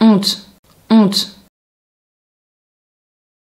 honte, honte.